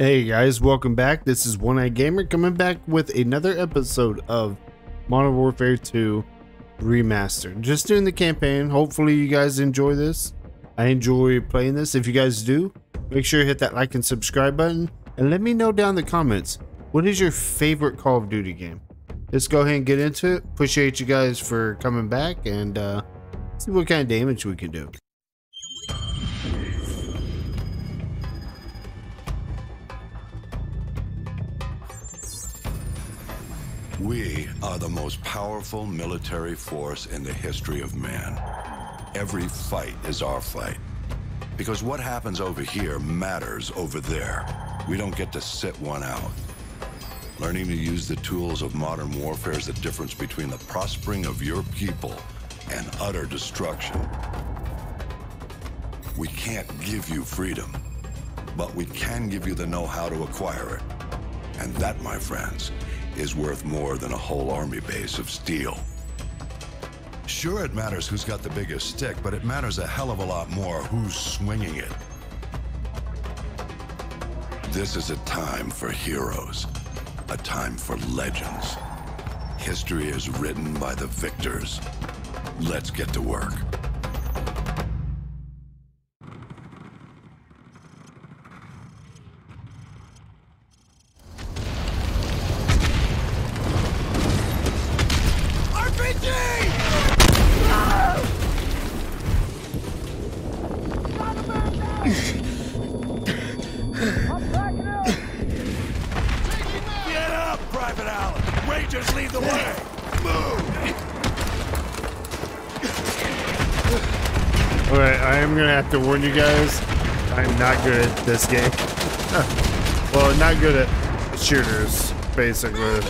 Hey guys, welcome back. This is One Eye Gamer coming back with another episode of Modern Warfare 2 Remastered. Just doing the campaign. Hopefully you guys enjoy this. I enjoy playing this. If you guys do, make sure to hit that like and subscribe button and let me know down in the comments what is your favorite Call of Duty game. Let's go ahead and get into it. Appreciate you guys for coming back and uh, see what kind of damage we can do. We are the most powerful military force in the history of man. Every fight is our fight. Because what happens over here matters over there. We don't get to sit one out. Learning to use the tools of modern warfare is the difference between the prospering of your people and utter destruction. We can't give you freedom, but we can give you the know-how to acquire it. And that, my friends, is worth more than a whole army base of steel. Sure, it matters who's got the biggest stick, but it matters a hell of a lot more who's swinging it. This is a time for heroes, a time for legends. History is written by the victors. Let's get to work. Alright, I am gonna have to warn you guys. I'm not good at this game. well, not good at shooters, basically.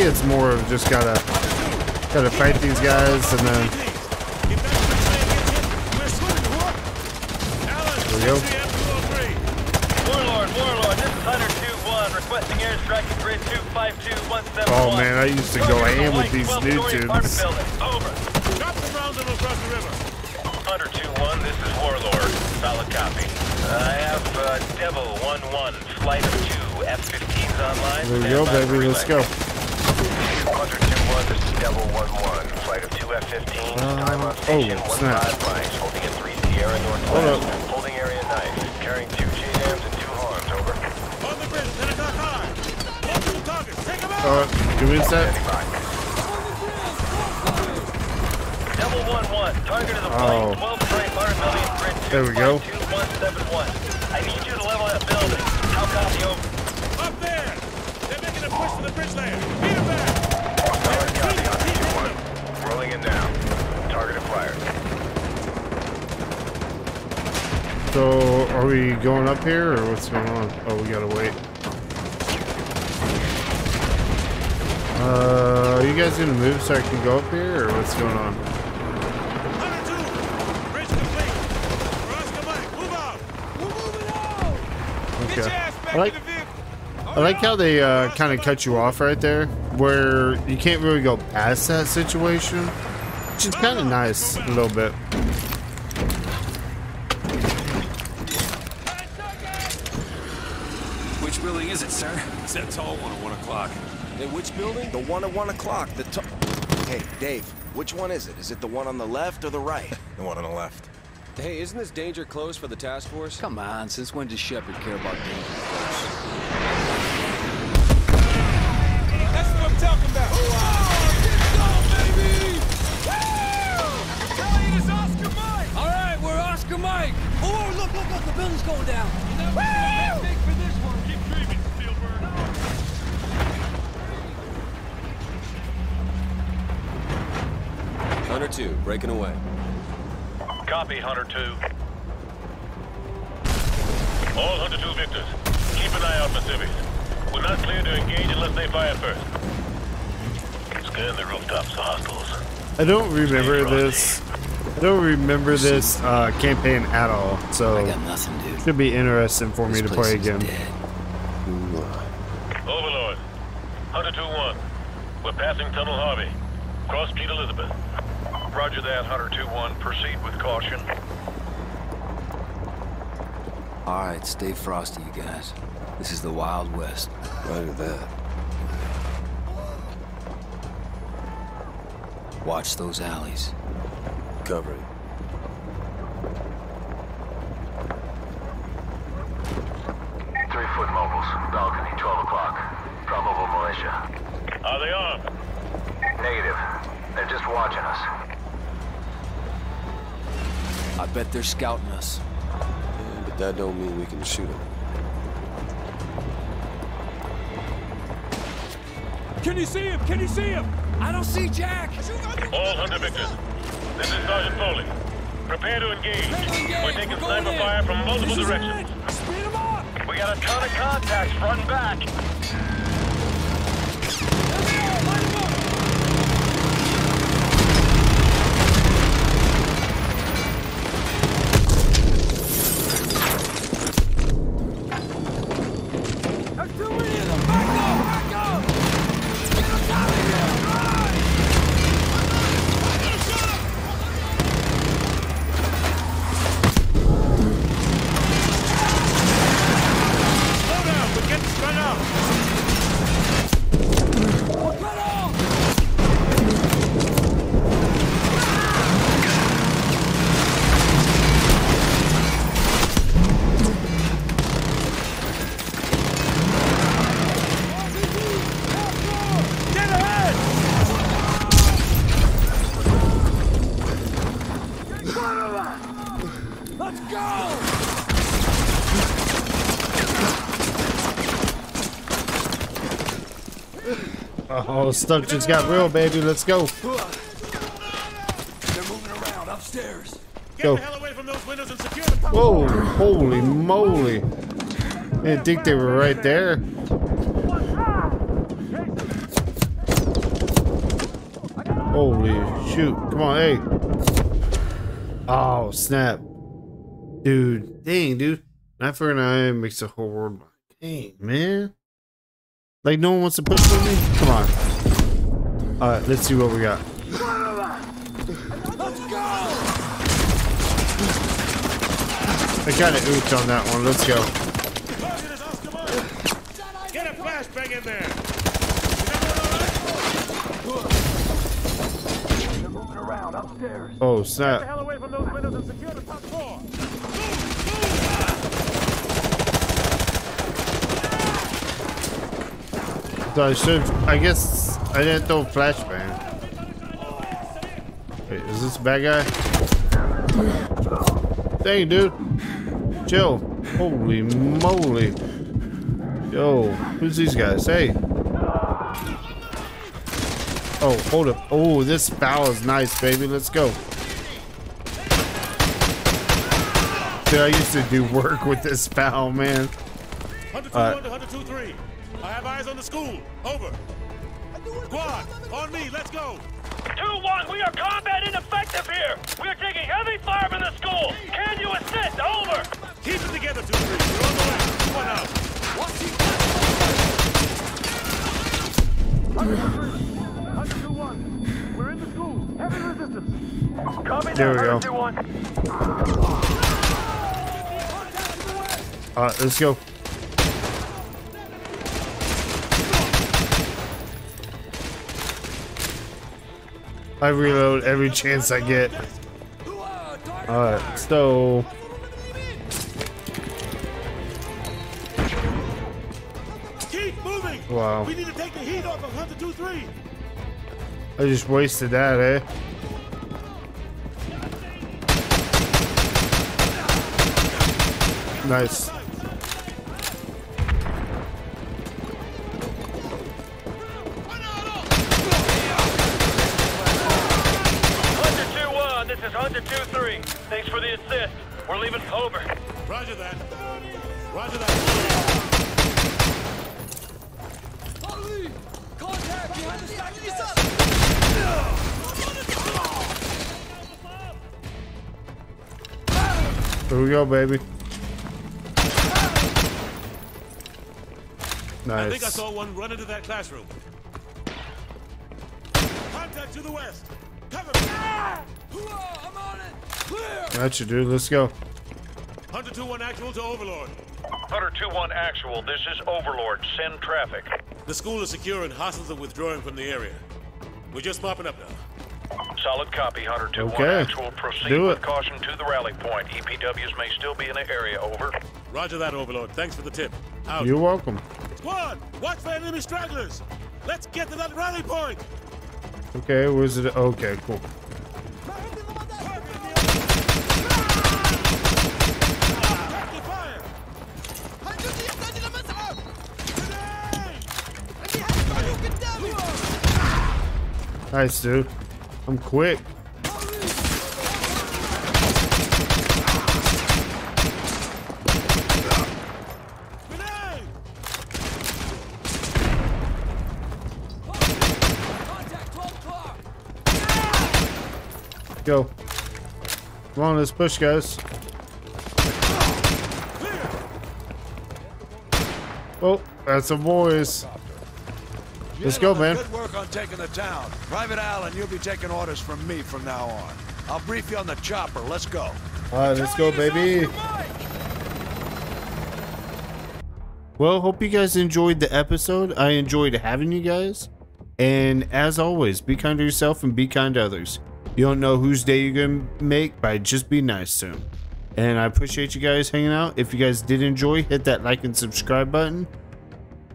It's more of just gotta gotta fight these guys and then There we go. see F-203. Warlord, Warlord, this is Hunter 2-1, requesting airstrike at grid 252171. Oh man, I used to go Target is ham with these 12-story new apartment tunes. Over. Drop some rounds and we'll cross the river. Hunter 2-1, this is Warlord. Solid copy. I have uh, Devil 1-1, flight of two F-15s online. There we go, Stand by baby. Let's go. Hunter 2-1, this is Devil 1-1, flight of two F-15s. Time on station, oh, one snap. five miles, holding at 3 Sierra Northwest. Hold up. Holding area knife, carrying two JDAMs and two harms. Over. On the bridge, 10 o'clock high. Multiple targets, take them out! Uh, give me a sec. Standing by. Devil 1-1, target is a Oh. plane, 12 frame apartment building, grid There we go. 2171. I need you to level that building. How copy over? Up there! They're making a push for the bridge layer. Beat them back! Solid copy, Keep Hunter them. 2-1. Rolling in now. Target acquired. So are we going up here or what's going on? Oh, we gotta wait. Uh, are you guys gonna move so I can go up here or what's going on? Hunter 2! Bridge complete! Oscar Mike, move out! We're moving out! Get your Okay. I like- in the vehicle! I like how they uh, kind of cut you off right there, where you can't really go past that situation, which is kind of nice a little bit. Which building is it, sir? It's that tall one at 1 o'clock. Hey, which building? The one at one o'clock. The to- Hey, Dave, which one is it? Is it the one on the left or the right? The one on the left. Hey, isn't this danger close for the task force? Come on, since when does Shepard care about danger? 2, breaking away. Copy, Hunter 2. All Hunter 2 victors, keep an eye out for civvies. We're not clear to engage unless they fire first. Scan the rooftops for hostiles. I don't remember this. I don't remember this uh, campaign at all, I so got nothing, dude. should be interesting for me to play again. dead. Overlord, Hunter 2-1. We're passing Tunnel Harvey. Cross Street Elizabeth. Roger that, Hunter 2-1. Proceed with caution. All right, stay frosty, you guys. This is the Wild West. Roger that. Watch those alleys. Covering. Three foot mobiles. Balcony, 12 o'clock. Probable militia. Are they armed? Negative. They're just watching us. I bet they're scouting us. but that don't mean we can shoot them. Can you see him? Can you see him? I don't see Jack. All Hunter Victors. This is Sergeant Foley. Prepare to engage. engage. We're taking We're sniper in. fire from multiple This directions. Speed him up. We got a ton of contacts front and back. Oh, stuff just got real, baby. Let's go. They're moving around upstairs. Get Go. the hell away from those windows and secure the Whoa, holy moly. I Didn't think they were right there. Holy shoot. Come on, hey. Oh, snap. Dude, dang, dude. Not for an eye makes the whole world. Dang, man. Like, no one wants to push with me? Come on. Alright, let's see what we got. Let's go. I got an ooch on that one. Let's go. Target is Oscar Mike. Get a flashbang in there. They're moving around upstairs. Oh, Get the snap. hell away from those windows and secure the top floor. So I should. I guess I didn't throw flashbang. Wait, is this a bad guy? Dang, dude. Chill. Holy moly. Yo, who's these guys? Hey. Oh, hold up. Oh, this foul is nice, baby. Let's go. Dude, I used to do work with this foul, man. Hunter All right. 2-1 to uh, Hunter 2-3. I have eyes on the school. Over. Squad, on me. Let's go. 2-1, we are combat ineffective here. We are taking heavy fire from the school. Can you assist? Over. Keep it together, 2-3. You're on the way. One out. Hunter 2-1. We're in the school. Heavy resistance. Copy There we go. 2-1. Alright, let's go. I reload every chance I get. Alright, so Keep moving. Wow. We need to take the heat off of Hunter 2-3. I just wasted that, eh? Nice. That. Roger that. Ali! Contact behind the stack desk. Here we go, baby. Nice. I think I saw one run into that classroom. Contact to the west. Cover me. Hoorah, I'm on it. Clear. That should do. Let's go. Hunter 2-1 actual to Overlord. Hunter 2-1 actual, this is Overlord. Send traffic. The school is secure and hostiles are withdrawing from the area. We're just mopping up now. Solid copy, Hunter 2-1 Okay. actual. Proceed Do with it. caution to the rally point. EPWs may still be in the area, over. Roger that, Overlord. Thanks for the tip. Out. You're welcome. Squad, watch for enemy stragglers. Let's get to that rally point. Okay, where's it? Okay, cool. Taking fire. Nice, dude. I'm quick. Grenade! Contact 12 o'clock! Go. Come on, let's push, guys. Oh, that's a boys. Let's go, man. Good work on taking the town. Private Allen, you'll be taking orders from me from now on. I'll brief you on the chopper. Let's go. All right, let's go, baby. Well, hope you guys enjoyed the episode. I enjoyed having you guys. And as always, be kind to yourself and be kind to others. You don't know whose day you're going to make by just be nice to them. And I appreciate you guys hanging out. If you guys did enjoy, hit that like and subscribe button.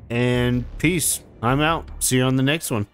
And peace. I'm out. See you on the next one.